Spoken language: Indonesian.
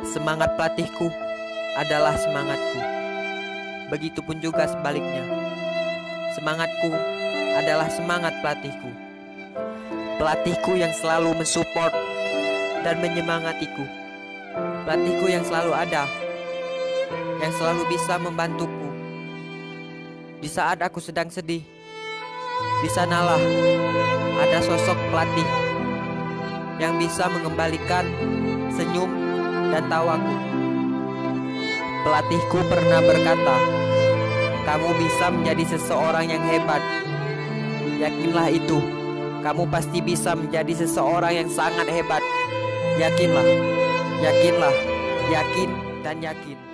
Semangat pelatihku adalah semangatku. Begitupun juga sebaliknya. Semangatku adalah semangat pelatihku. Pelatihku yang selalu mensupport dan menyemangatiku. Pelatihku yang selalu ada, yang selalu bisa membantuku. Di saat aku sedang sedih, di sanalah ada sosok pelatih yang bisa mengembalikan senyum dan tawaku. Pelatihku pernah berkata, "Kamu bisa menjadi seseorang yang hebat. Yakinlah itu, kamu pasti bisa menjadi seseorang yang sangat hebat. Yakinlah, yakinlah, yakin, dan yakin."